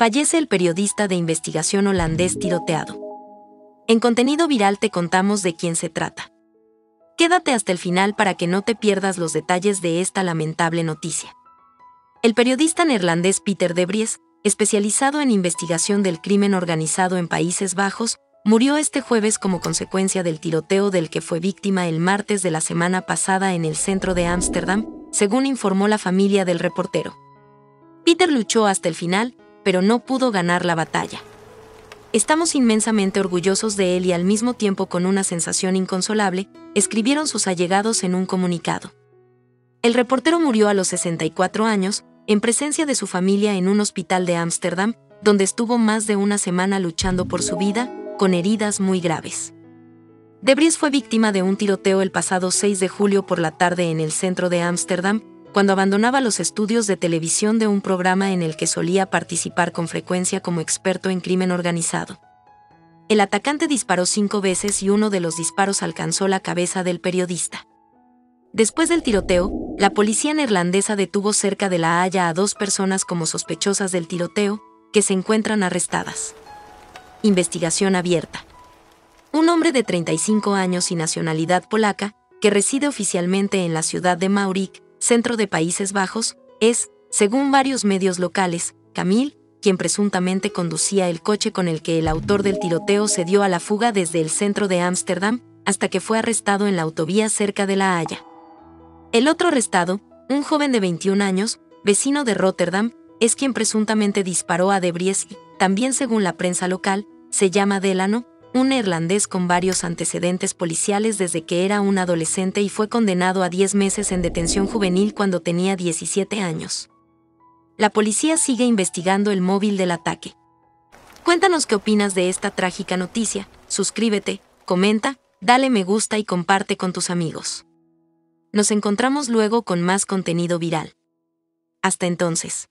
fallece el periodista de investigación holandés tiroteado. En contenido viral te contamos de quién se trata. Quédate hasta el final para que no te pierdas los detalles de esta lamentable noticia. El periodista neerlandés Peter de Vries, especializado en investigación del crimen organizado en Países Bajos, murió este jueves como consecuencia del tiroteo del que fue víctima el martes de la semana pasada en el centro de Ámsterdam, según informó la familia del reportero. Peter luchó hasta el final, pero no pudo ganar la batalla. Estamos inmensamente orgullosos de él y al mismo tiempo con una sensación inconsolable, escribieron sus allegados en un comunicado. El reportero murió a los 64 años, en presencia de su familia en un hospital de Ámsterdam, donde estuvo más de una semana luchando por su vida, con heridas muy graves. Debris fue víctima de un tiroteo el pasado 6 de julio por la tarde en el centro de Ámsterdam, cuando abandonaba los estudios de televisión de un programa en el que solía participar con frecuencia como experto en crimen organizado. El atacante disparó cinco veces y uno de los disparos alcanzó la cabeza del periodista. Después del tiroteo, la policía neerlandesa detuvo cerca de La Haya a dos personas como sospechosas del tiroteo, que se encuentran arrestadas. Investigación abierta. Un hombre de 35 años y nacionalidad polaca, que reside oficialmente en la ciudad de Maurik, centro de Países Bajos, es, según varios medios locales, Camille, quien presuntamente conducía el coche con el que el autor del tiroteo se dio a la fuga desde el centro de Ámsterdam hasta que fue arrestado en la autovía cerca de La Haya. El otro arrestado, un joven de 21 años, vecino de Rotterdam, es quien presuntamente disparó a Debries y, también según la prensa local, se llama Delano, un neerlandés con varios antecedentes policiales desde que era un adolescente y fue condenado a 10 meses en detención juvenil cuando tenía 17 años. La policía sigue investigando el móvil del ataque. Cuéntanos qué opinas de esta trágica noticia, suscríbete, comenta, dale me gusta y comparte con tus amigos. Nos encontramos luego con más contenido viral. Hasta entonces.